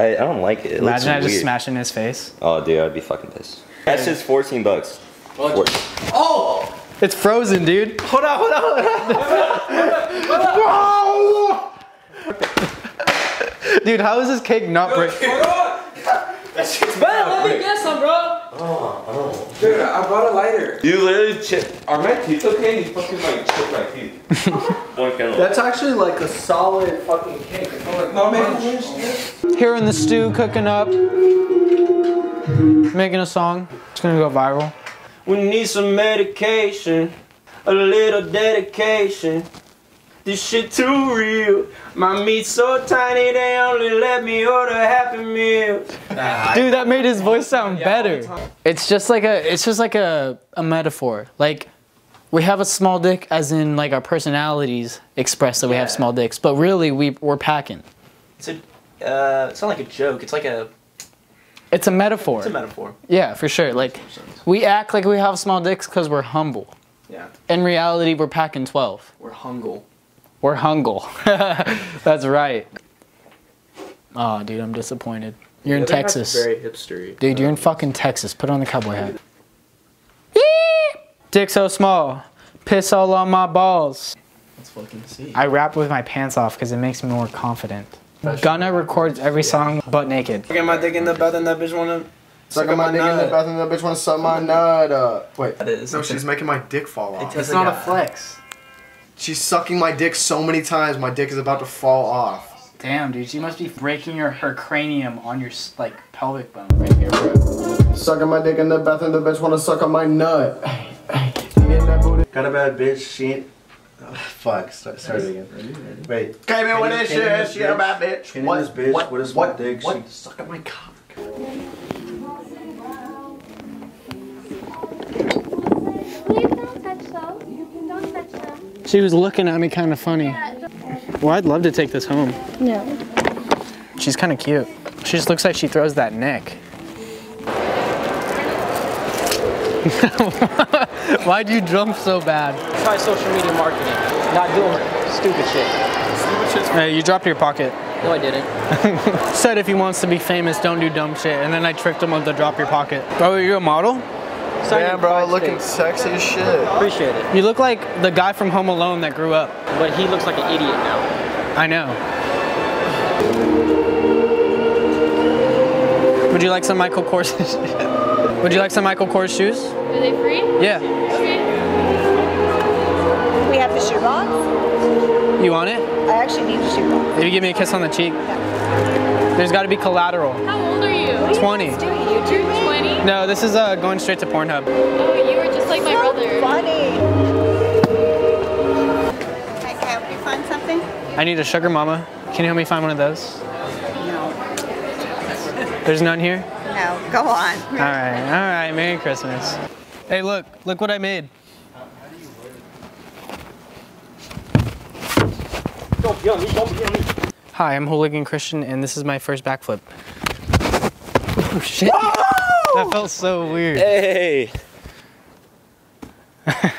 I, I don't like it. it looks Imagine I just weird. smash in his face. Oh, dude, I'd be fucking pissed. That's just 14 bucks. Oh, It's frozen, dude. Hold on, hold on, hold on. Dude, how is this cake not break? Let me get some, bro. Dude, I brought a lighter. You literally chip. Are my teeth okay? You fucking like chip my teeth. One candle. That's actually like a solid fucking cake. It's not like No, man. Here in the stew, cooking up, making a song. It's gonna go viral. We need some medication, a little dedication. This shit too real. My meat's so tiny, they only let me order Happy Meals. Dude, that made his voice sound better. It's just like a, it's just like a, a metaphor. Like, we have a small dick, as in like our personalities express that we have small dicks, but really we we're packing. It's a, uh, it's not like a joke. It's like a, It's a metaphor. it's a metaphor. yeah, for sure. Like, we act like we have small dicks because we're humble. Yeah. In reality, we're packing 12. We're hungle. We're hungle. That's right. Oh, dude, I'm disappointed. You're in Texas. Very hipstery. Dude, you're in uh, fucking Texas. Put on the cowboy hat. Dick so small. Piss all on my balls. Let's fucking see. I rap with my pants off because it makes me more confident. Gunna records every song butt naked. Get my dick in the bath and that bitch wanna. Sucking my my dick in the bathroom, that bitch wanna suck my nut up. Wait, no, she's making my dick fall off. It's not a flex. She's sucking my dick so many times, my dick is about to fall off. Damn, dude, she must be breaking your, her cranium on your like pelvic bone right here, bro. Sucking my dick in the bathroom, the bitch wanna suck on my nut. Getting that booty. Got a bad bitch. She ain't. Oh, fuck. Start, start it again. Wait. Came in with this you- can shit, she a bad bitch. Can What? this bitch What? with a small What? dick? What? She suck at my cock. She was looking at me kind of funny. Well, I'd love to take this home. No. She's kind of cute. She just looks like she throws that neck. Why'd you jump so bad? Try social media marketing. Not doing stupid shit. Hey, you dropped your pocket. No, I didn't. Said if he wants to be famous, don't do dumb shit. And then I tricked him with the drop your pocket. Oh, you're a model? Damn, bro, looking sexy as shit. Appreciate it. You look like the guy from Home Alone that grew up. But he looks like an idiot now. I know. Would you like some Michael Kors? Would you like some Michael Kors shoes? Are they free? Yeah. Okay. We have the shoebox. You want it? I actually need a shoebox. If you give me a kiss on the cheek. There's got to be collateral. How old are you? 20. Do YouTube me? 20? No, this is uh, going straight to Pornhub. Oh, you were just like my brother. Funny. Can I you find something? I need a sugar mama. Can you help me find one of those? No. There's none here? No. Go on. All right, all right. Merry Christmas. Hey, look, look what I made. Hi, I'm Hooligan Christian, and this is my first backflip. Oh, shit. That felt so weird. Hey.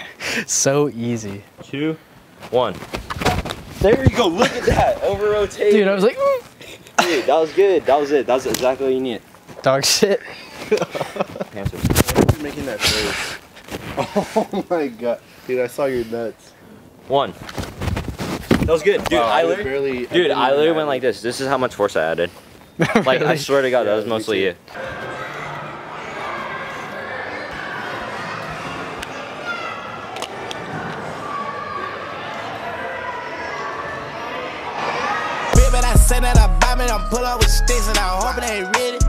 So easy. Two, one. There you go. Look at that. Over rotate. Dude, I was like, "Mm." Dude, that was good. That was it. That was exactly what you needed. dog shit. Who's making that face? Oh my god. Dude, I saw your nuts. One. That was good. Dude, Wow, I was literally, barely, dude, didn't I literally went it. like this. This is how much force I added. Like, I swear to God, that was mostly too. you. I say that I buy me, I'm pull up with sticks and I'm hoping they ready.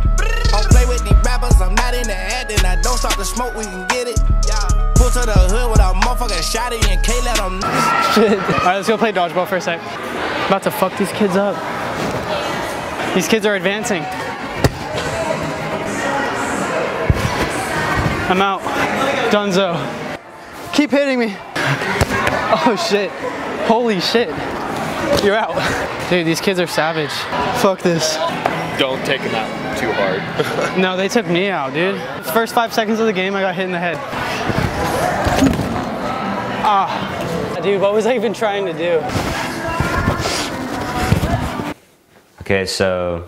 Don't play with these rappers, I'm not in the acting. I don't start to smoke, we can get it. Yeah. Pull to the hood with a motherfucking shotty and can't let them know. Shit. All right, let's go play dodgeball for a sec. About to fuck these kids up. These kids are advancing. I'm out. Dunzo. Keep hitting me. Oh shit. Holy shit. You're out. Dude, these kids are savage. Fuck this. Don't take them out too hard. No, they took me out, dude. First five seconds of the game, I got hit in the head. Ah. Dude, what was I even trying to do? Okay, so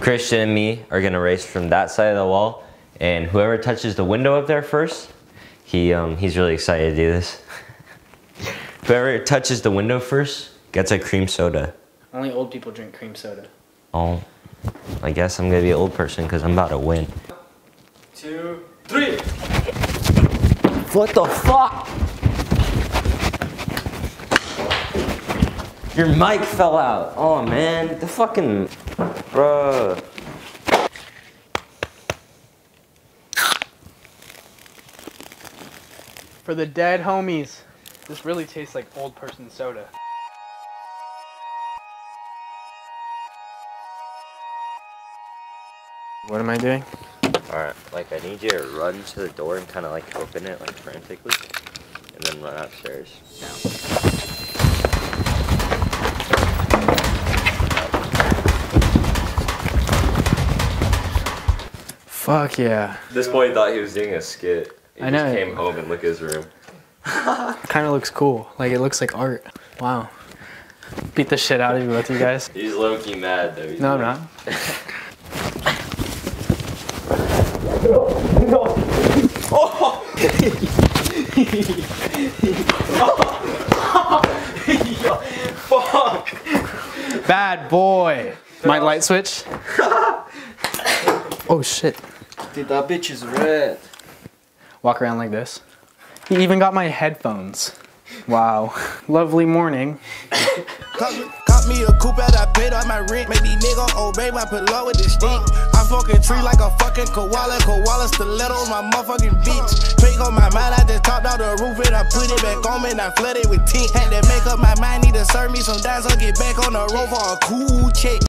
Christian and me are gonna race from that side of the wall, and whoever touches the window up there first, he um, he's really excited to do this. whoever touches the window first gets a cream soda. Only old people drink cream soda. Oh, I guess I'm gonna be an old person because I'm about to win. Two, three. What the fuck? Your mic fell out. Oh man, the fucking, bruh. For the dead homies. This really tastes like old person soda. What am I doing? Alright, like I need you to run to the door and kind of like open it like frantically, and then run upstairs. Now. Fuck yeah. This boy thought he was doing a skit. He I just know. came home and looked at his room. Kind of looks cool. Like it looks like art. Wow. Beat the shit out of you both you guys. He's low key mad though. He's No, I'm like- not. Bad boy. My light switch. oh shit. Dude, that bitch is red. Walk around like this. He even got my headphones. Wow. Lovely morning. Caught me, a coupe out, I paid off my rent. Make these niggas obey my pillow with the stink. I tree like a fucking koala. Koala stilettos, my motherfucking bitch. Drake on my mind, I just topped out the roof and I put it back on me and I flooded with tint. Had to make up my mind, need to serve me some dimes, I'll get back on the road for a cool check.